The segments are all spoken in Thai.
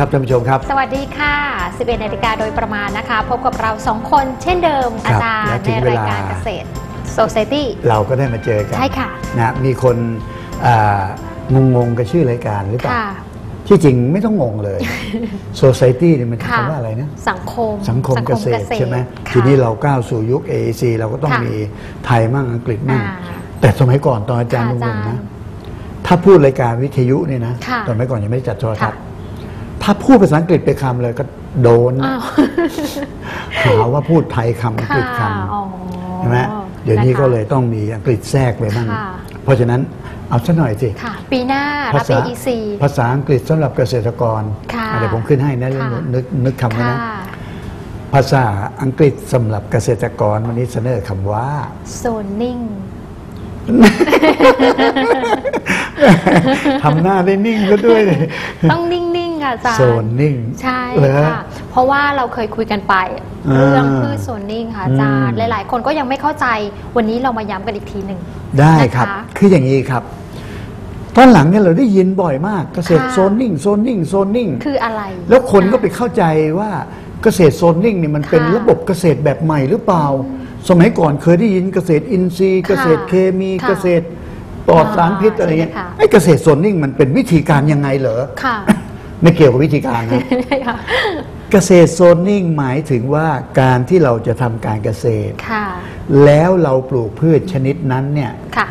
ดีครับท่านผู้ชมครับ สวัสดีค่ะ 11นาฬิกาโดยประมาณนะคะ พบกับเราสองคนเช่นเดิมครัอาบจารและย์ถึในงเวรายลาการเกษตร Society เราก็ได้มาเจอกัน ใช่ค่ะนะมีคนอ่างงงๆกับชื่อรายการหรือเปล่าค่ะที่จริงไม่ต้องงงเลย Society เนี่ยมันค่ะคำว่าอะไรนะ สังคม สังคมเกษตรใช่ไหมค่ะทีนี้เราก้าวสู่ยุค AEC เราก็ต้องค่ะมีไทยมั่งอังกฤษมั่งอ่าแต่สมัยก่อนตอนอาจารย์ค่ะงอางจารย์ๆนะถ้าพูดรายการวิทยุเนี่ยนะค่ะตอนสมัยก่อนยังไม่ได้จัดโทรทัศน์ค่ะ ถ้าพูดภาษาอังกฤษไปคำเลยก็โดนอ้าวหาว่าพูดไทยคำอังกฤษคค่ะำอ๋อใช่ไหมเดี๋ยวนี้ะคะก็เลยต้องมีอังกฤษแทรกไปบ้าง ค่ะเพราะฉะนั้นเอาซะหน่อยสิ ค่ะ ปีหน้าภารับ ษา AEC ภาษาอังกฤษสำหรับเกษตรกรค่ะอะเดี๋ยวผมขึ้นให้นะค่ะ นึกนึกคำไว้ค่ะ นะ ภาษาอังกฤษสำหรับเกษตรกรวันนี้เสนอคำว่าโซนนิ่งทำหน้าได้นิ่งก็ด้วยเลยต้องนิ่งๆ ค่ะอาจารย์โซนนิ่งใช่เหรอค่ะ เพราะว่าเราเคยคุยกันไปอ่าเรื่องพืชโซนนิ่งค่ะอาจารย์อืมหลาย ๆ คนก็ยังไม่เข้าใจวันนี้เรามาย้ำกันอีกทีหนึ่งได้ครับนะคะคืออย่างนี้ครับตอนหลังเนี่ยเราได้ยินบ่อยมากเกษตรค่ะโซนนิ่งโซนนิ่งโซนนิ่งคืออะไร แล้วคนก็ไปเข้าใจว่าเกษตรโซนนิ่งเนี่ยมันเป็นค่ะระบบเกษตรแบบใหม่หรือเปล่า สมัยก่อนเคยได้ยินเกษตรอินทรีย์ เกษตรเคมีค่ะเกษตรปลอดสารพิษอะไรเงี้ยใช่ค่ะไอ้เกษตรโซนนิ่งมันเป็นวิธีการยังไงเหรอค่ะ ไม่เกี่ยวกับวิธีการนะค่ะเกษตรโซนนิ่งหมายถึงว่าการที่เราจะทำการเกษตรค่ะแล้วเราปลูกพืชชนิดนั้นเนี่ยค่ะ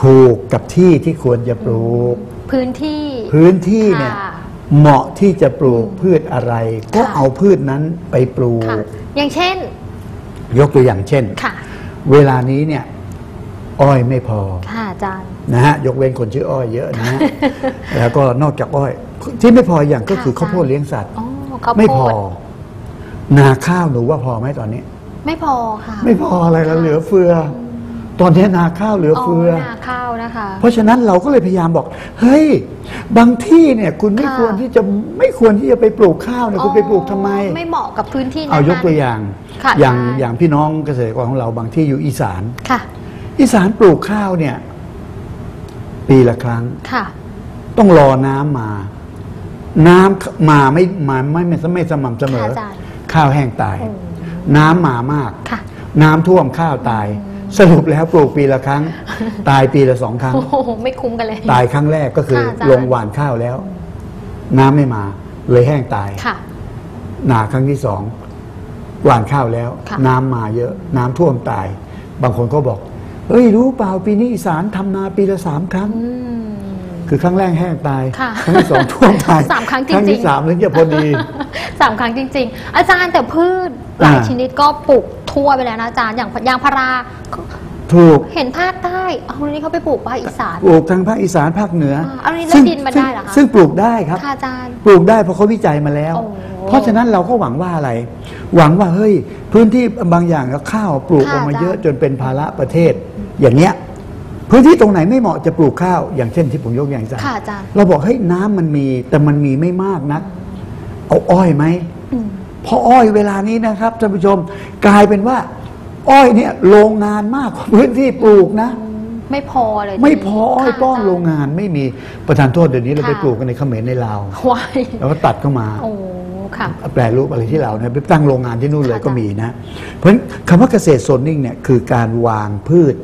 ถูกกับที่ที่ควรจะปลูก พื้นที่พื้นที่เนี่ยค่ะเหมาะที่จะปลูกพืชอะไร ก็ค่ะเอาพืชนั้นไปปลูค่ะกอย่างเช่น ยกตัวอย่างเช่นค่ะเวลานี้เนี่ยอ้อยไม่พอ ค่ะอาจารย์นะฮะยกเว้นคนชื่ออ้อยเยอะนะฮะ แล้วก็นอกจากอ้อย ที่ไม่พออย่างก็ค่ะคือข้าวโพดเลี้ยงสัตว์ อ๋อข้าวโพดไม่พอ นาข้าวหนูว่าพอไหมตอนนี้ ไม่พอค่ะไม่พออะไรแล้วเหลือเฟือ ตอนนี้นาข้าวเหลือเฟือ นาข้าวนะคะ เพราะฉะนั้นเราก็เลยพยายามบอก เฮ้ย บางที่เนี่ย คุณไม่ค่ะควรที่จะไม่ควรที่จะไปปลูกข้าวเนี่ยคุณไปปลูกทำไม ไม่เหมาะกับพื้นที่นั้นเอายกตัวอย่าง ค่ะอย่างได้ อย่างพี่น้องเกษตรกรของเราบางที่อยู่อีสาน ค่ะ อีสานปลูกข้าวเนี่ย ปีละครั้ง ค่ะ ต้องรอน้ำมา น้ำมาไม่มาไม่ไม่ไม่สม่ำเสมอค่ะอาจารย์ข้าวแห้งตายโอ้น้ำมามากค่ะน้ำท่วมข้าวตาย สรุปแล้วปลูกปีละครั้ง ตายปีละสองครั้งโอ้โหไม่คุ้มกันเลย ตายครั้งแรกก็คือค่ะอาจารย์ลงหว่านข้าวแล้ว น้ำไม่มา เลยแห้งตายค่ะนาครั้งที่สองหว่านข้าวแล้วค่ะน้ำมาเยอะ น้ำท่วมตาย บางคนก็บอก เอ้ยรู้เปล่าปีนี้อีสานทำนาปีละสามครั้งอืม คือครั้งแรกแห้งตาย ค่ะครั้งที่สองท่วมตายสามครั้งจริงๆ ครั้งที่สามถึงจะพอดี สามครั้งจริง ๆ อาจารย์แต่พืชหลายอ่า ชนิดก็ปลูกทั่วไปแล้วนะอาจารย์อย่างยางพาราถูกเห็นภาคใต้เอาวันนี้เขาไปปลูกภาคอีสาน ปลูกทางภาคอีสานภาคเหนืออ่าเอานี่แล้วซึ่งดินมันซึ่งได้เหรอคะ ซึ่งปลูกได้ครับ ค่ะอาจารย์ ปลูกได้เพราะเขาวิจัยมาแล้ว โอ้เพราะฉะนั้นเราก็หวังว่าอะไร หวังว่าเฮ้ย พื้นที่บางอย่างก็ข้าวปลูกค่ะออกมาอาจารย์เยอะจนเป็นภาระประเทศ อย่างเนี้ย พื้นที่ตรงไหนไม่เหมาะจะปลูกข้าว อย่างเช่นที่ผมยกอย่างสัค่ะอาจารย์ เราบอกเฮ้ยน้ำมันมีแต่มันมีไม่มากนัก เอาอ้อยไหมอืม เพราะอ้อยเวลานี้นะครับท่านผู้ชมกลายเป็นว่า อ้อยเนี่ยโรงงานมากกว่าพื้นที่ปลูกนะ ไม่พอเลยไม่พออ้อยค่ะป้อนาจารย์โรงงานไม่มีประธานโทษเดี๋ยวนี้เราค่ะไปปลูกกันในเขมรในลาววายแล้วก็ตัดเข้ามา โอ้ค่ะ แปรรูปอะไรที่เราเนี่ยไปตั้งโรงงานที่นู่นเลยค่ะก็มีนะ เพราะฉะนั้นคำว่าเกษตรโซนนิ่งเนี่ยคือการวางพืช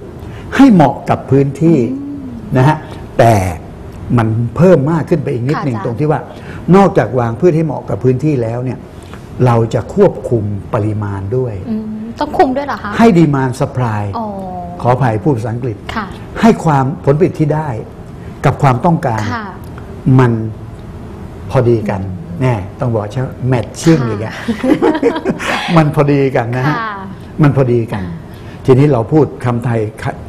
ให้เหมาะกับพื้นที่นะฮะแต่มันเพิ่มมากขึ้นไปอีกนิดหนึ่งค่ะอาจารย์ตรงที่ว่านอกจากวางพืชให้เหมาะกับพื้นที่แล้วเนี่ยเราจะควบคุมปริมาณด้วยอืมต้องคุมด้วยเหรอคะ ให้ดีมานสปายอ๋อขออภัยพูดภาษาอังกฤษค่ะให้ความผลผลิตที่ได้ กับความต้องการค่ะมันพอดีกันแน่ต้องบอกใช่แมทชิ่งค่ะอย่างเงี้ยมันพอดีกันนะฮะค่ะมันพอดีกันอ่า ทีนี้เราพูดคำไทย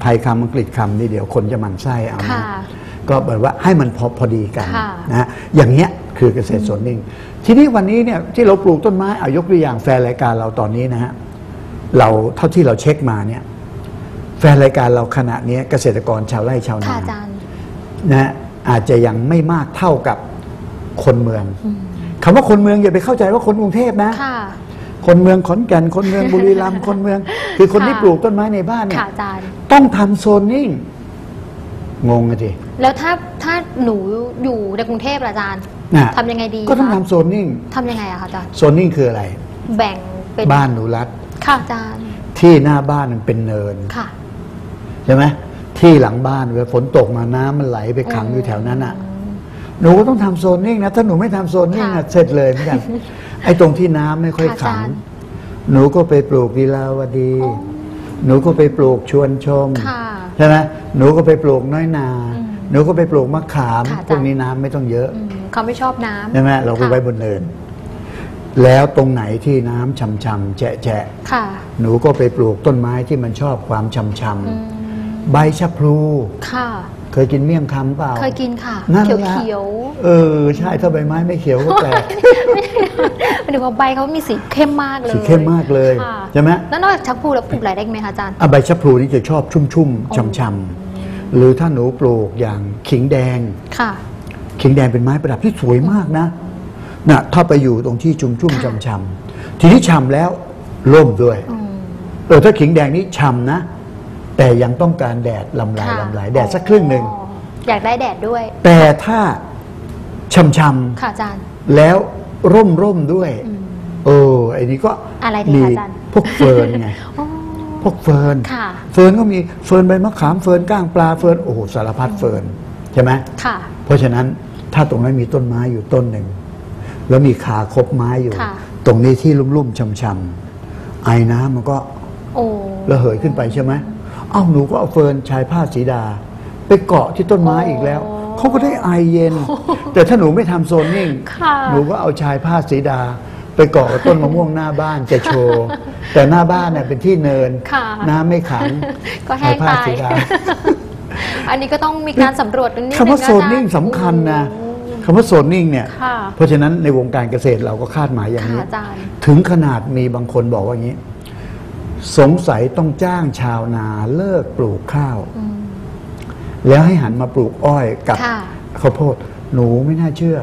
ไทยคำอังกฤษคำนี่เดี๋ยวคนจะหมันไส้เอาค่ะนะก็แบบว่าให้มันพอพอดีกันค่ะนะฮะอย่างเงี้ยคือเกษตรสวนนิ่ง ทีนี้วันนี้เนี่ยที่เราปลูกต้นไม้อายกตัวอย่างแฟนรายการเราตอนนี้นะฮะเราเท่าที่เราเช็คมาเนี่ยแฟนรายการเราขณะนี้เกษตรกรชาวไร่ชาวค่ะนาอาจารย์นะฮะอาจจะยังไม่มากเท่ากับคนเมืองอืมคำว่าคนเมืองอย่าไปเข้าใจว่าคนกรุงเทพนะ ค่ะคนเมืองขอนแก่น คนเมืองบุรีรัมย์คนเมือง คือคนที่ค่ะปลูกต้นไม้ในบ้านเนี่ยค่ะอาจารย์ ต้องทำโซนนิ่งงงอะทีแล้วถ้าถ้าหนูอยู่ในกรุงเทพล่ะอาจารย์นะทำยังไงดีก็ต้องคะทำโซนนิ่งทำยังไงอะคะอาจารย์ โซนนิ่งคืออะไร แบ่งเป็นบ้านหนูรัดค่ะอาจารย์ที่หน้าบ้านมันเป็นเนิน ค่ะ ใช่ไหมที่หลังบ้านเวลาฝนตกมาน้ำมันไหลไปขังอยู่แถวนั้นอะ หนูก็ต้องทำโซนนิ่งนะ ถ้าหนูไม่ทำโซนนิ่งค่ะอะเสร็จเลยเหมือนกัน ไอ้ตรงที่น้ำไม่ค่อยค่ะขัง อาจารย์หนูก็ไปปลูกลีลาวดี อ๋อหนูก็ไปปลูกชวนชมค่ะใช่ไหมหนูก็ไปปลูกน้อยนา อืมหนูก็ไปปลูกมะขามค่ะอาจารย์ พวกนี้น้ำไม่ต้องเยอะ อืมเขาไม่ชอบน้ำใช่ไหมเราไปค่ะไว้บนเนิน แล้วตรงไหนที่น้ำช่ำๆแฉะค่ะ ๆหนูก็ไปปลูกต้นไม้ที่มันชอบความช่ำอืมๆใบชะพลู ค่ะ เคยกินเมี่ยงคำเปล่า เคยกินค่ะ นั่นเขียวแหละเขียวเออใช่ถ้าใบไม้ไม่เขียวก็แปลกหมายถึงว่าใบเขามีสีเข้มมากเลยสีเข้มมากเลยค่ะใช่ไหมแล้วนอกจากชักพูแล้วปลูกอะไรได้อีกไหมคะอาจารย์อะใบชะพลูนี่จะชอบชุ่มๆช่ำๆหรือถ้าหนูปลูกอย่างขิงแดงค่ะขิงแดงเป็นไม้ประดับที่สวยมากนะนะถ้าไปอยู่ตรงที่ชุ่มชุ่มๆค่ะช่ำๆทีนี้ช่ำแล้วร่มด้วยอืมเออถ้าขิงแดงนี่ช่ำนะ แต่ยังต้องการแดดลำลายค่ะลำลายแดดสักครึ่งหนึ่ง อ๋ออยากได้แดดด้วยแต่ถ้าฉ่ำค่ะอาจารย์ๆแล้วร่มร่มๆด้วย อืม เออไอ้นี่ก็อะไรดีมีคะอาจารย์ พวกเฟิร์นไง อ๋อ พวกเฟิร์นค่ะ เฟิร์นก็มีเฟิร์นใบมะขามเฟิร์นก้างปลาเฟิร์นโอ้โหสารพัดเฟิร์นใช่ไหมค่ะ เพราะฉะนั้นถ้าตรงนั้นมีต้นไม้อยู่ต้นหนึ่ง แล้วมีขาคบไม้อยู่ ค่ะ ตรงนี้ที่ชุ่มๆฉ่ำๆไอ้น้ำมันก็โอ้ ระเหยขึ้นไปใช่ไหมเอ้าหนูก็เอาเฟิร์นชายผ้าสีดา ไปเกาะที่ต้นไม้อีกแล้ว เขาก็ได้ไอเย็น แต่ถ้าหนูไม่ทำโซนนิ่ง ค่ะหนูก็เอาชายผ้าสีดา ไปเกาะกับต้นมะม่วงหน้าบ้านจะโชว์ แต่หน้าบ้านเนี่ยเป็นที่เนิน ค่ะ น้ำไม่ขังก็แห้งชายผ้าตาย สีดา อันนี้ก็ต้องมีการสำรวจนิดนึงคำว่าะโซนนิ่งอาจารย์สำคัญนะโอ้คำว่าโซนนิ่งเนี่ย ค่ะ เพราะฉะนั้นในวงการเกษตรเราก็คาดหมายอย่างค่ะนี้ อาจารย์ ถึงขนาดมีบางคนบอกว่าอย่างนี้ สงสัยต้องจ้างชาวนาเลิกปลูกข้าวอืมแล้วให้หันมาปลูกอ้อยกับค่ะข้าวโพดหนูไม่น่าเชื่อ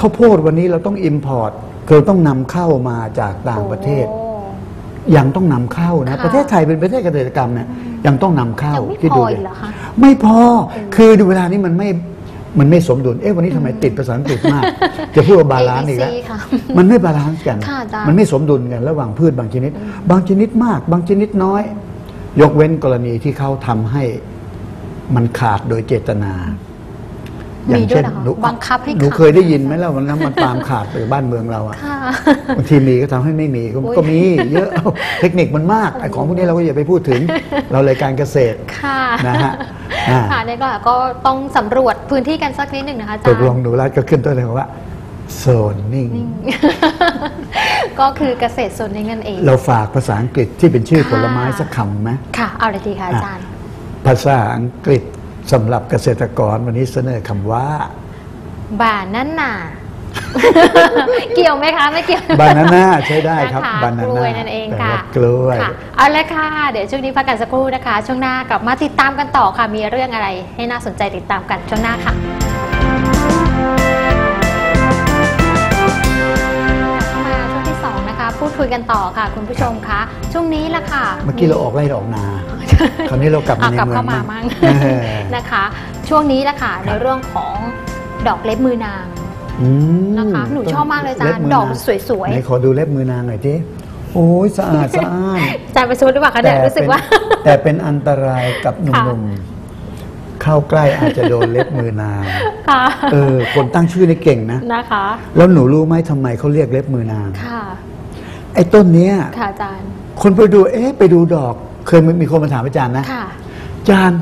ข้าวโพดวันนี้เราต้อง import คือต้องนำเข้ามาจากต่างประเทศโอ้ยังต้องนำเข้านะค่ะประเทศไทยเป็นประเทศเกษตรกรรมเนี่ยยังต้องนำเข้ายังไม่ที่พดูอดิอีกเหรอคะไม่พอคือดูเวลานี้มันไม่ มันไม่สมดุล เอ๊ะวันนี้ทำไมติดภาษาอังกฤษมาก จะพูดว่าบาลานซ์อีกแล้ว ABC ค่ะ มันไม่ balance กัน ค่ะอาจารย์ มันไม่สมดุลกันระหว่างพืชบางชนิด บางชนิดมาก บางชนิดน้อย ยกเว้นกรณีที่เขาทำให้มันขาดโดยเจตนามีด้วยเหรอคะหนูบังคับให้หนูขาดเคยได้ยินไหมแล้ววันนั้นมันปาล์มขาดไปบ้านเมืองเราอะ ค่ะ บางทีมีก็ทำให้ไม่มีก็อุ๊ยก็มีเยอะ เทคนิคมันมากไอ้ของพวกนี้เราก็อย่าไปพูดถึง เรารายการเกษตรค่ะ นะฮะอ่า ค่ะเนี่ยก็ก็ต้องสำรวจพื้นที่กันสักนิดหนึ่งนะคะอาจารตย์กลงหนูรัฐก็ขึ้นต้นเลยว่าโซนนิ่ง ก็คือเกษตรโซนนี้นั่นเอง เราฝากภาษาอังกฤษที่เป็นชื่อค่ะผลไม้สักคำไหมค่ะเอาเลยดีค่ะอาจารย์ ภาษาอังกฤษสำหรับเกษตรกรวันนี้เสนอคำว่า บานั่นน่ะ เกี่ยวไหมคะไม่เกี่ยวบานาน่าใช้ได้ครับนะคะบานาน่ากล้วยนั่นเองแปลค่ะว่ากล้วยค่ะเอาละค่ะ เดี๋ยวช่วงนี้พักกันสักครู่นะคะ ช่วงหน้ากลับมาติดตามกันต่อค่ะมีเรื่องอะไร ให้น่าสนใจติดตามกันช่วงหน้าค่ะมาช่วงที่สองนะคะพูดคุยกันต่อค่ะ คุณผู้ชมคะช่วงนี้ละค่ะ เมื่อกี้เราออกไร่ออกนาคราวนี้เรากลับมาอะในกลับเมืองเข้ามาบ้มั่งเออนะคะ ช่วงนี้ละค่ะในเรื่องของดอกเล็บมือนาง อืมนะคะ หนูชอบมากเลยอาจารย์ล็บมืดอกนางสวยๆไหนขอดูเล็บมือนางหน่อยทีโอ้ยสะอาดสะอ้านอาจารย์ไปซูดหรือเปล่าคะเนี่ยรู้สึกว่าเป็นแต่เป็นอันตรายกับหนุ่มๆ เข้าใกล้อาจจะโดนเล็บมือนาง ค่ะ เออ คนตั้งชื่อนี่เก่งนะ นะคะ แล้วหนูรู้ไหมทำไมเขาเรียกเล็บมือนาง ค่ะ ไอ้ต้นเนี้ย ค่ะอาจารย์ คนไปดู เอ๊ะ ไปดูดอก เคยมีคนมาถามอาจารย์นะ ค่ะ อาจารย์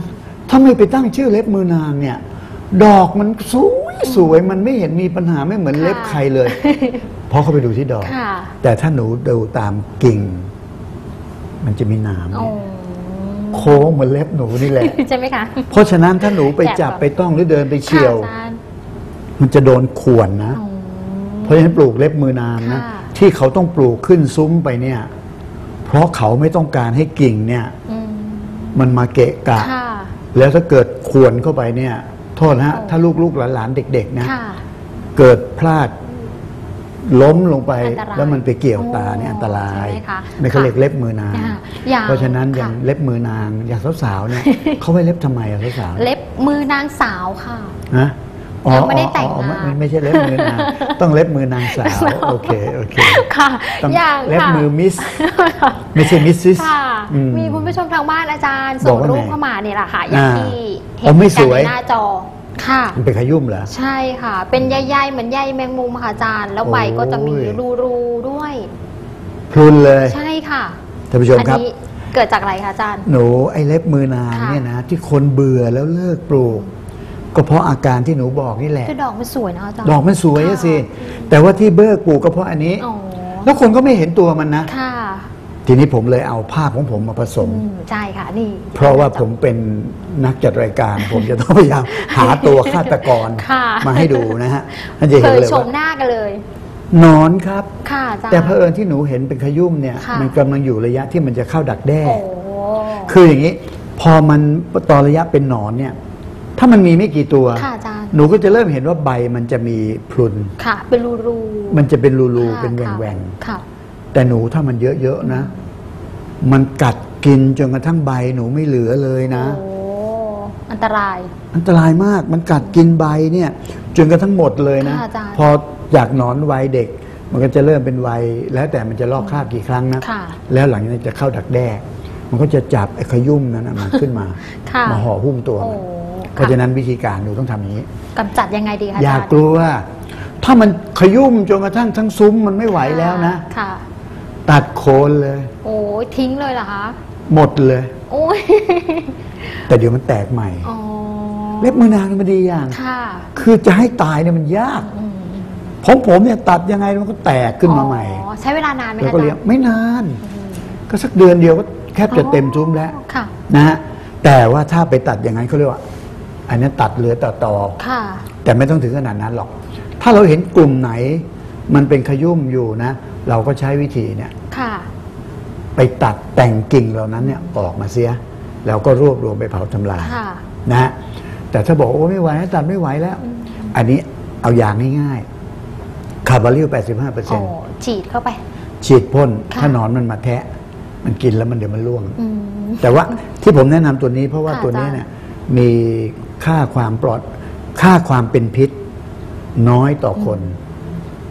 ถ้าไม่ไปตั้งชื่อเล็บมือนางเนี่ย ดอกมันสวย สวยมันไม่เห็นมีปัญหาไม่เหมือนค่ะเล็บใครเลยเพราะเขาไปดูที่ดอก ค่ะ แต่ถ้าหนูดูตามกิ่ง มันจะมีหนามโอ้เนี่ยโค้งเหมือนเล็บหนูนี่แหละ ใช่ไหมคะเพราะฉะนั้นถ้าหนูไปจับแอบแบบไปต้องหรือเดินไปเฉียว ค่ะอาจารย์มันจะโดนข่วนนะอ๋อเพราะฉะนั้นปลูกเล็บมือนางนะค่ะ ที่เขาต้องปลูกขึ้นซุ้มไปเนี่ย เพราะเขาไม่ต้องการให้กิ่งเนี่ย อืมมันมาเกะกะ ค่ะ แล้วถ้าเกิดขวนเข้าไปเนี่ย โทษนะฮะโอ้ถ้าลูกๆหลานๆเด็ก ๆ นะ ค่ะ เกิดพลาดล้มลงไปอันตรายแล้วมันไปเกี่ยวตาเนี่ยโอ้อันตรายใช่ไหมคะนี่เขาเรียกเล็บมือนางอ่าอย่างเพราะฉะนั้นอย่างค่ะ เล็บมือนางอย่างสาวๆเนี่ย เขาไว้เล็บทำไมอะสาวๆ เล็บมือนางสาวค่ะ นะอ๋อยังไม่ได้แต่งอ๋ออ๋องานไม่ไม่ใช่เล็บมือนาง ต้องเล็บมือนางสาว โอเค โอเคค่ะ ต้องอย่างเล็บค่ะมือมิส ไม่ใช่มิสซิสค่ะ อืมมีคุณผู้ชมทางบ้านอาจารย์บส่องกว่ารูปไงเข้ามาเนี่ยแหละค่ะ อย่างอ่าที่ เห็อ๋นอไม่กันสวยในหน้าจอค่ะ มันเป็นขยุ่มเหรอ ใช่ค่ะ เป็นใยๆเหมือนใยแมงมุมค่ะอาจารย์ แล้วใบก็จะมีโอ้ยรูๆด้วยพรุนเลย ใช่ค่ะท่านผู้ชมอัครับนี้เกิดจากอะไรคะอาจารย์ หนูไอ้เล็บมือนางค่ะเนี่ยนะ ที่คนเบื่อแล้วเลิกปลูก ก็เพราะอาการที่หนูบอกนี่แหละคือดอกมันสวยนะอาจารย์ ดอกมันสวยอะสิค่แต่ว่าที่เบิกปลูกก็เพราะอันนี้อ๋อแล้วคนก็ไม่เห็นตัวมันนะ ค่ะ ทีนี้ผมเลยเอาภาพของผมมาผสม อืมใช่ค่ะ นี่เพราะว่าผมเป็นนักจัดรายการ ผมจะต้องพยายามหาตัวฆาตกรค่ะมาให้ดูนะฮะท่านจะเคเห็นยเลยชว่ามหน้ากันเลย หนอนครับ ค่ะอาจารย์ แต่เผอิญที่หนูเห็นเป็นขยุ่มเนี่ย ค่ะ มันกำลังอยู่ระยะที่มันจะเข้าดักแด้ โอ้คืออย่างนี้ พอมันตอนระยะเป็นหนอนเนี่ย ถ้ามันมีไม่กี่ตัว ค่ะอาจารย์หนูก็จะเริ่มเห็นว่าใบมันจะมีพรุน ค่ะ เป็นรูรูๆมันจะเป็นรูค่ะๆเป็นแหว่งค่ะๆ แต่หนูถ้ามันเยอะๆนะ มันกัดกินจนกระทั่งใบหนูไม่เหลือเลยนะ โอ้อันตราย อันตรายมากมันกัดกินใบเนี่ยจนกระทั่งหมดเลยนะ ค่ะอาจารย์ พอจากหนอนวัยเด็ก มันก็จะเริ่มเป็นวัยแล้วแต่มันจะลอกคราบกี่ครั้งนะ ค่ะ แล้วหลังจากนั้นจะเข้าดักแด้มันก็จะจับไอ้ขยุ่มนั้นนะมันขึ้นมา ค่ะมาห่อหุ้มตัวโอ้มันค่ะเพราะฉะนั้นวิธีการหนูต้องทำอย่างนี้ กำจัดยังไงดีคะอาอย่าจารย์กลัว ถ้ามันขยุ่มจนกระทั่งทั้งซุ้มมันไม่ไหวแล้วนะ ค่ะ ตัดโคนเลย โอ้ยทิ้งเลยเหรอคะหมดเลย โอ้ยแต่เดี๋ยวมันแตกใหม่ อ๋อเล็บมือนางนี่มันดีอย่าง ค่ะคือจะให้ตายเนี่ยมันยากอืมผมผมเนี่ยตัดยังไงมันก็แตกขึ้นมาใหม่ อ๋อใช้เวลานานไหมแล้วคะก็อาเลี้ยจางรย์ไม่นาน ก็สักเดือนเดียวก็แทบจะเต็มซุ้มแล้ว ค่ะ นะฮะแต่ว่าถ้าไปตัดอย่างนั้นเขาเรียกว่า อันนี้ตัดเหลือต่อต่อค่ะ แต่ไม่ต้องถึงขนาดนั้นหรอก ถ้าเราเห็นกลุ่มไหน มันเป็นขยุ่มอยู่นะ เราก็ใช้วิธีเนี่ยค่ะ ไปตัดแต่งกิ่งเหล่านั้นเนี่ยออกมาเสีย แล้วก็รวบรวมไปเผาทำลายค่ะนะฮะแต่ถ้าบอกโอ้ไม่ไหวตัดไม่ไหวแล้ว อันนี้เอาอย่างง่ายๆคาร์บาริล85เปอร์โอ้เซ็นต์ฉีดเข้าไป ฉีดพ่นค่ะถ้าหนอนมันมาแทะ มันกินแล้วมันเดี๋ยวมันร่วงอืมแต่ว่าที่ผมแนะนำตัวนี้เพราะว่าค่ะตัวนี้อาจารย์เนี่ยมีค่าความปลอดค่าความเป็นพิษน้อยต่อคน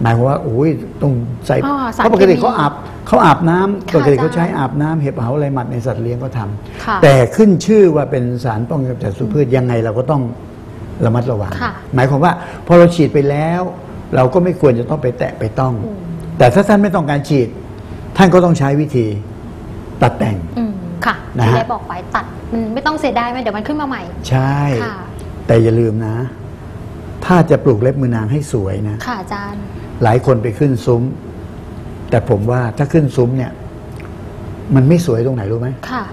หมายความว่าโอ้ยต้องใส่อ๋อสารเพราะปกติเคมีเขาอาบเขาอาบน้ำค่ะปกติเขาอาจารย์ใช้อาบน้ำเห็บเหาอะไรหมัดในสัตว์เลี้ยงก็ทำค่ะแต่ขึ้นชื่อว่าเป็นสารป้องกันกำจัดศัตรูพืชยังไงเราก็ต้องระมัดระวังค่ะหมายความว่าพอเราฉีดไปแล้ว เราก็ไม่ควรจะต้องไปแตะไปต้องอืมแต่ถ้าท่านไม่ต้องการฉีด ท่านก็ต้องใช้วิธีตัดแต่งอืมค่ะนะที่ฮะได้บอกไปตัดมันไม่ต้องเสียดายไหมเดี๋ยวมันขึ้นมาใหม่ ใช่ค่ะแต่อย่าลืมนะ ถ้าจะปลูกเล็บมือนางให้สวยนะ ค่ะอาจารย์ หลายคนไปขึ้นซุ้ม แต่ผมว่าถ้าขึ้นซุ้มเนี่ย มันไม่สวยตรงไหนรู้ไหมค่ะ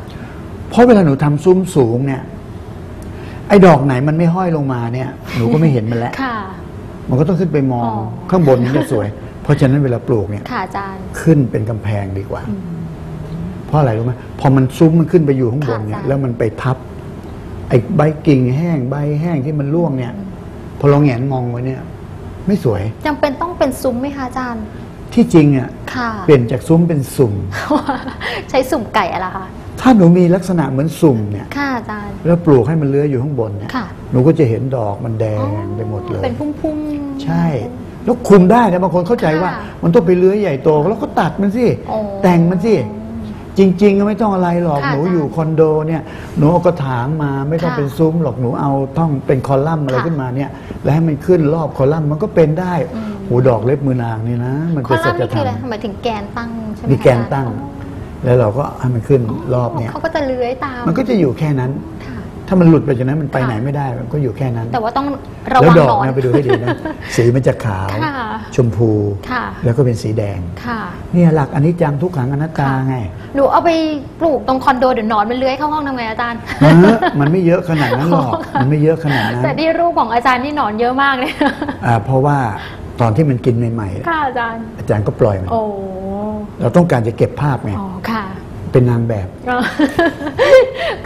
เพราะเวลาหนูทำซุ้มสูงเนี่ย ไอ้ดอกไหนมันไม่ห้อยลงมาเนี่ย หนูก็ไม่เห็นมันแล้วค่ะ มันก็ต้องขึ้นไปมองอ๋อข้างบนมันจะสวย เพราะฉะนั้นเวลาปลูกเนี่ยค่ะอาจารย์ขึ้นเป็นกำแพงดีกว่า เพราะอะไรรู้ไหมพอมันซุ้มมันขึ้นไปอยู่ข้างบนเนี่ยค่ะแล้วมันไปทับ ไอ้ใบกิ่งแห้งใบแห้งที่มันร่วงเนี่ย พอเราแหงนมองไว้เนี่ย ไม่สวยจำเป็นต้องเป็นซุ้มไหมคะอาจารย์ ที่จริงอะค่ะ เปลี่ยนจากซุ้มเป็นสุ่ม ใช้สุ่มไก่อะไรคะถ้าหนูมีลักษณะเหมือนสุ่มเนี่ย ค่ะอาจารย์ แล้วปลูกให้มันเลื้อยอยู่ข้างบนเนี่ยค่ะหนูก็จะเห็นดอกมันแดอ๋องไปหมดเลย เป็นพุ่มๆ ใช่ แล้วคุมได้นะบางคนเข้าใจว่า ค่ะมันต้องไปเลื้อยใหญ่โตแล้วก็ตัดมันสิ โอ้ แต่งมันสิ จริง ๆ ก็ไม่ต้องอะไรหรอกค่ะหนูอยู่คอนโดเนี่ยหนูเอากระถางมาไม่ต้องค่ะเป็นซุ้มหรอกหนูเอาต้องเป็นคอลัมน์อะไรค่ะขึ้นมาเนี่ย แล้วให้มันขึ้นรอบคอลัมน์มันก็เป็นได้โหดอกเล็บมือนางนี่นะ มันคอเป็นลัสัมน์จนี่ธรคือรอะไรมหมายถึงแกนตั้งใช่ไหมมีแกนอาจารย์ตั้งอ๋อแล้วเราก็ให้มันขึ้นรอบเนี่ย เขาก็จะเลื้อยตามมันก็จะอยู่แค่นั้น ค่ะ ถ้ามันหลุดไปจากนั้นมันไปค่ะไหนไม่ได้ มันก็อยู่แค่นั้น แต่ว่าต้องระแล้ววังดหอนกอนนะไปดูให้ดีนะ สีมันจะขาวค่ะชมพูค่ะแล้วก็เป็นสีแดงค่ะเนี่ยหลักอันนี้จังทุกขังอนัตตาไง หนูเอาไปปลูกตรงคอนโดเดี๋ยวหนอนมันเลื้อยเข้าห้องทำไงอาจารย์เออมันไม่เยอะขนาดนั้นหรอก มันไม่เยอะขนาดนั้น แต่ที่รูปของอาจารย์นี่หนอนเยอะมากเลยอ่าเพราะว่าตอนที่มันกินใหม่ค่ะอาจารย์ๆอาจารย์ก็ปล่อยมันโอ้เราต้องการจะเก็บภาพไงอ๋อค่ะ เป็นนางแบบก็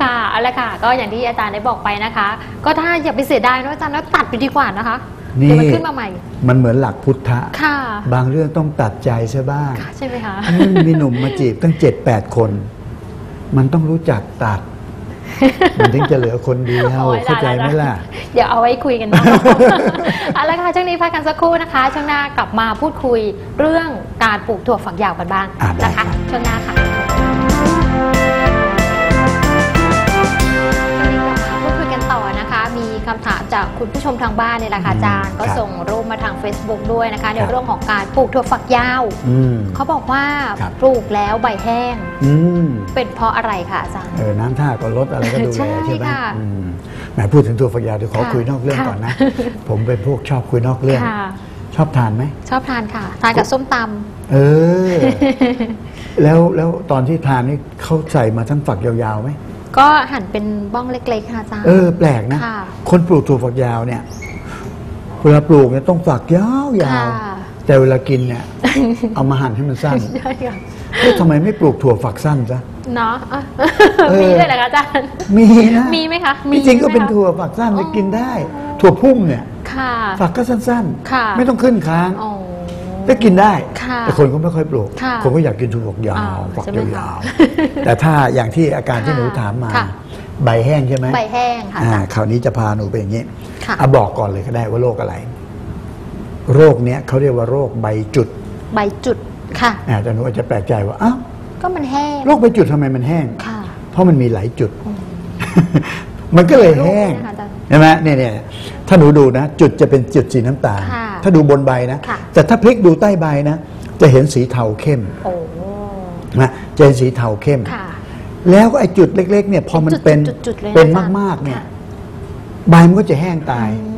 ค่ะเอาละค่ะ ก็อย่างที่อาจารย์ได้บอกไปนะคะ ก็ถ้าอย่าไปเสียดายนะอาจารย์แล้วตัดไปดีกว่านะคะนี่เดี๋ยวมันขึ้นมาใหม่ มันเหมือนหลักพุทธะค่ะบางเรื่องต้องตัดใจใช่บ้างค่ะใช่ไหมคะอันนี้มันมีหนุ่มมาจีบตั้งเจ็ดแปดคน มันต้องรู้จักตัด มันถึงจะเหลือคนเดียวโอ้ยเข้าใจไหมได้ๆล่ะ เดี๋ยวเอาไว้คุยกันนะเอาละค่ะช่วงนี้พักกันสักครู่นะคะ ช่วงหน้ากลับมาพูดคุยเรื่องการปลูกถั่วฝักยาวกันบ้างอ่าได้นะคะครับช่วงหน้าค่ะ จากคุณผู้ชมทางบ้านเนี่ยแหละค่ะอาจารย์ก็ครับส่งรูปมาทาง Facebook ด้วยนะคะ ในครับเรื่องของการปลูกถั่วฝักยาวอืม เขาบอกว่าครับ ปลูกแล้วใบแห้ง อืม เป็นเพราะอะไรคะอาจารย์ เออ น้ำท่าก็ลดอะไรก็ดูแลใช่ใช่ไหมค่ะอืมแหมพูดถึงตัวฝักยาวเดี๋ยวขอค่ะคุยนอกเรื่องค่ะก่อนนะผมเป็นพวกชอบคุยนอกเรื่อง ค่ะ ชอบทานไหม ชอบทานค่ะ ทานกับส้มตเออ แล้วแล้วตอนที่ทานนี่เขาใส่มาทั้งฝักยาวๆไหมำ ก็หั่นเป็นบ้องเล็กๆค่ะอาจารย์ เออ แปลกนะ ค่ะ คนปลูกถั่วฝักยาวเนี่ยเวลาปลูกเนี่ยต้องฝักยาวๆค่ะแต่เวลากินเนี่ย เอามาหั่นให้มันสั้นใช่ค่ะเอ๊ะทำไมไม่ปลูกถั่วฝักสั้นซะ เนาะอะเออ มีด้วยเหรอคะอาจารย์ มีนะมีไหมคะจริงๆก็ไหมเป็นคะถั่วฝักสั้นไปกินได้ ถั่วพุ่มเนี่ย ค่ะ ฝักก็สั้นค่ะ ๆ ไม่ต้องขึ้นค้าง อ๋อ ก็กินได้ ค่ะแต่คนก็ไม่ค่อยปลูก ค่ะคนก็อยากกินถั่วฝักยาอ้าววฝักใช่ไหมยาคะวๆแต่ถ้าอย่างที่อาการที่ค่ะหนูถามมา ค่ะ ใบแห้งใช่ไหมใบแห้งค่ะอาอ่าจารย์คราวนี้จะพาหนูไปอย่างนี้ค่ะอะบอกก่อนเลยก็ได้ว่าโรคอะไร โรคเนี้ยเขาเรียกว่าโรคใบจุดใบจุดค่ะ อ่าแต่หนูอาจจะแปลกใจว่าอ้าวก็มันแห้งโรคใบจุดทำไมมันแห้ง ค่ะ เพราะมันมีหลายจุด มันก็เลยแห้งรูปเนี่ยค่ะอาจารย์ ใช่ไหมเนี่ยเนี่ย ถ้าหนูดูนะ จุดจะเป็นจุดสีน้ำตาล ค่ะถ้าดูบนใบนะ ค่ะ แต่ถ้าพลิกดูใต้ใบนะ จะเห็นสีเทาเข้มโอ้นะจะเห็นสีเทาเข้ม ค่ะ แล้วก็ไอ้จุดเล็ก ๆ เนี่ยพอมันจุดๆเป็นจุดๆเลยนะเป็นอาจารย์มากๆเนี่ยค่ะ ใบมันก็จะแห้งตาย อื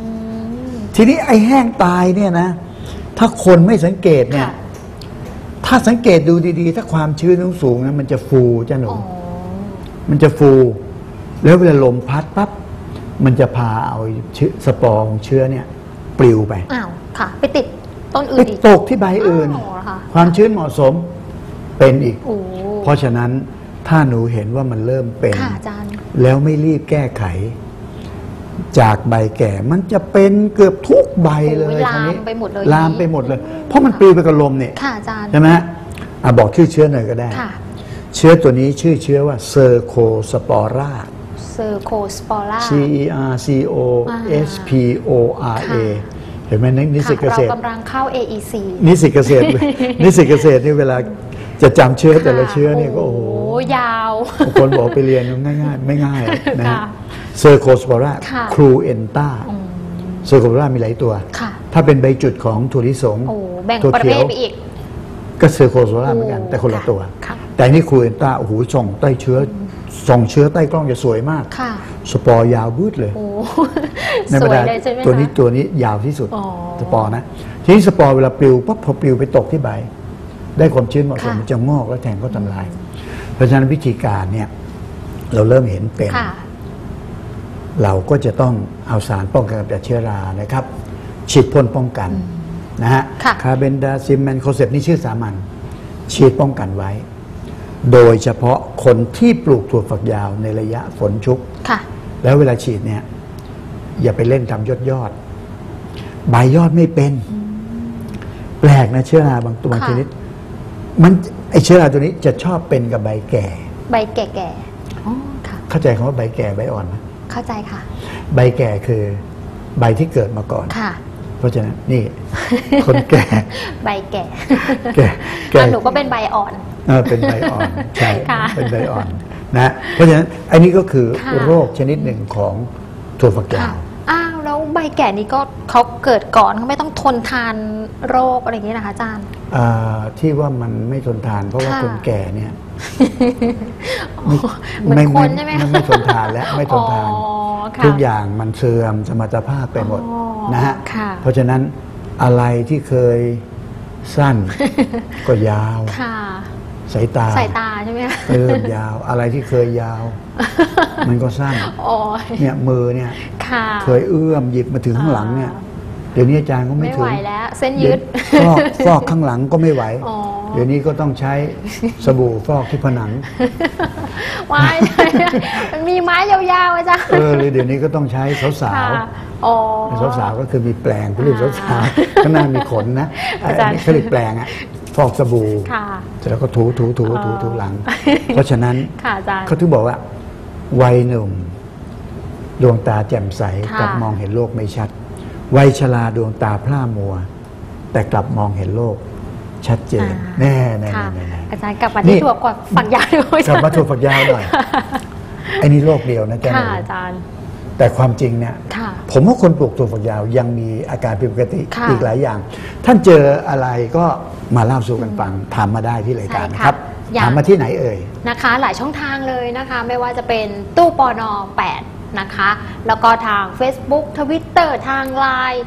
ม ทีนี้ไอ้แห้งตายเนี่ยนะ ถ้าคนไม่สังเกตเนี่ย ค่ะ ถ้าสังเกตดูดีๆ ถ้าความชื้นสูงๆนะมันจะฟูจ้ะหนู อ๋อ มันจะฟู แล้วเวลาลมพัดปั๊บ มันจะพาเอาเชื้อสปอร์ของเชื้อเนี่ยปลิวไปอ้าวค่ะ ไปติดต้นอื่ไปนอีกตกที่ใบอื่นอ้าวเหรอคะความชื้นเหมาะสมเป็นอีก โอ้เพราะฉะนั้นถ้าหนูเห็นว่ามันเริ่มเป็น ค่ะอาจารย์ แล้วไม่รีบแก้ไข จากใบแก่มันจะเป็นเกือบทุกใบเลยโอ้ยลามทีนี้ไปหมดเลย ลามไปหมดเลย เพราะมันปลิวไปกับลมเนี่ยค่ะอาจารย์ใช่ไหมฮะอะบอกชื่อเชื้อหน่อยก็ได้ ค่ะ เชื้อตัวนี้ชื่อเชื้อว่าเซอร์โคสปอรา เซอร์โคสปอร่า C E R C O S P O R A ค่ะเห็นไหมนินิสิตเกเราษตรกำลังเข้า AEC นิสิตเกษตร นิสิตเกษตรนี่เวลาจะจำเชื้อแต่ละเชื้อเนี่ยก็โอ้โหยาวบางคนบอกไปเรียนง่ายๆ ไม่ง่ายนะฮะค่ะ Cercospora ค่ะ cruenta Cercospora มีหลายตัวค่ะถ้าเป็นใบจุดของถั่วลิสงโอ้แบ่งประเขีเภทไปอีก ถั่วเขียวก็ Cercospora เหมือนกันโอ้แต่คนละค่ะตัวค่ะแต่นี่ cruenta โอ้โหส่องใต้เชื้อ ส่องเชื้อใต้กล้องจะสวยมาก ค่ะ สปอร์ยาวบืดเลย โอ้ในสบรวรยดาเลยใช่ไหมคะ ตัวนี้ตัวนี้ยาวที่สุด อ๋อสปอร์นะ ทีนี้สปอร์เวลาปลิวปั๊บพอปลิวไปตกที่ใบ ได้ความชื้นเหมาะสมค่ะมันจะงอกแล้วแทงก็ทำลาย เพราะฉะนั้นวิธีการเนี่ยเราเริ่มเห็นเป็น ค่ะ เราก็จะต้องเอาสารป้องกันกำจัดเชื้อรานะครับ ฉีดพ่นป้องกันนะฮะค่ะ คาร์เบนดาซิมแมนโคเซบนี่ชื่อสามัญฉีดป้องกันไว้ โดยเฉพาะคนที่ปลูกถั่วฝักยาวในระยะฝนชุก ค่ะ แล้วเวลาฉีดเนี่ย อย่าไปเล่นทำยอดยอด ใบยอดไม่เป็น แปลกนะเชื้อราบางตัวบางค่ะ ชนิด มันไอเชื้อราตัวนี้จะชอบเป็นกับใบแก่ ใบแก่ๆอ๋อค่ะ เข้าใจคำว่าใบแก่ใบอ่อนไหมเข้าใจค่ะ ใบแก่คือใบที่เกิดมาก่อน ค่ะ เพราะฉะนั้นนี่ คนแก่ ใบแก่แก่แก่ อะหนูก็เป็นใบอ่อน เออเป็นใบอ่อนใช่ค่ะเป็นใบอ่อนนะเพราะฉะนั้นอันนี้ก็คือค่ะโรคชนิดหนึ่งของถั่วฝักยาค่ะวอ้าวแล้วใบแก่นี้ก็เขาเกิดก่อนเขาไม่ต้องทนทานโรคอะไรอย่างนี้นะคะอาจารย์อ่าที่ว่ามันไม่ทนทาน เพราะว่าค่ะคนแก่เนี่ยอ๋อเหมือนคนใช่ไหมคะไม่ทนทานและไม่ทนทานอ๋อค่ะทุกอย่างมันเสื่อมสมรรถภาพไปหมดอ๋อนะฮะค่ะเพราะฉะนั้นอะไรที่เคยสั้นก็ยาวค่ะ สายตาสายตาใช่ไหมคะเริ่มยาวอะไรที่เคยยาว มันก็สั้นโอ้ยเนี่ยมือเนี่ยค่ะเคยเอื้อมหยิบมาถึงข้างหลังเนี่ยเดี๋ยวนี้อาจารย์ก็ไม่ไม่ถึไหวงแล้ว เส้นยืดเยวฟอกฟอกข้างหลังก็ไม่ไหวอ๋อเดี๋ยวนี้ก็ต้องใช้สบู่ฟอกที่ผนังไม้มันมีไม้ยาวๆอาจารย์เออเลยเดี๋ยวนี้ก็ต้องใช้สาวสาวค่ะอ๋อสาวๆก็คือมีแปลงเขาเรียกสาวสาวๆข้างหน้ามีขนนะอาจารย์นนี้เขาเรียกแปลงอะฟอกสบู่ค่ะเส ร็จแล้วก็ถูถูถูถูถูหลัง เพราะฉะนั้นค่ะอาจารย์เขาถึงบอกว่า วัยหนุ่ม ดวงตาแจ่มใสค่ะกลับมองเห็นโลกไม่ชัด วัยชราดวงตาพร่ามัว แต่กลับมองเห็นโลกชัดเจน แน่แน่ค่ะแน่แน่อาจารย์กลับมานี่ที่ถั่วกว่าฝักยาวด้วยกลับมาถูกฝักยาวหน่อยไอ้นี่โลกเดียวนะจ๊ะค่ะอาจารย์ แต่ความจริงเนี่ยค่ะผมว่าคนปลูกถั่วฝักยาวยังมีอาการผิดปกติค่ะอีกหลายอย่าง ท่านเจออะไรก็มาเล่าสู่กันฟังถามมาได้ที่รายการใช่นะค่ะครับอย่างถามมาที่ไหนเอ่ยนะคะ หลายช่องทางเลยนะคะ ไม่ว่าจะเป็นตู้ปอนอ8นะคะ แล้วก็ทาง Facebook Twitter ทาง Line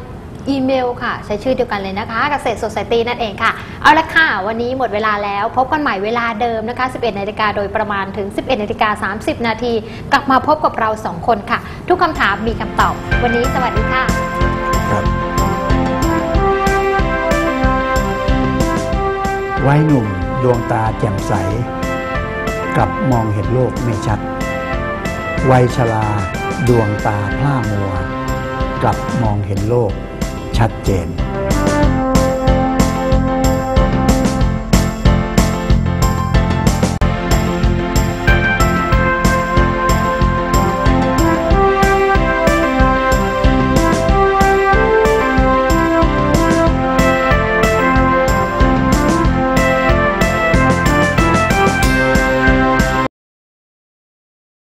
อีเมลค่ะ ใช้ชื่อเดียวกันเลยนะคะเกษตรสด c i ตี้นั่นเองค่ะ เอาละค่ะ วันนี้หมดเวลาแล้ว พบกันใหม่เวลาเดิมนะคะ 11นาฬิกาโดยประมาณถึง 11นาฬิกา30 นาทีกลับมาพบกับเรา 2 คนค่ะ ทุกคำถามมีคำตอบ วันนี้สวัสดีค่ะครับวัยหนุ่มดวงตาแจ่มใสกลับมองเห็นโลกไม่ชัดวัยชราดวงตาพร่ามัวกลับมองเห็นโลก ชัดเจน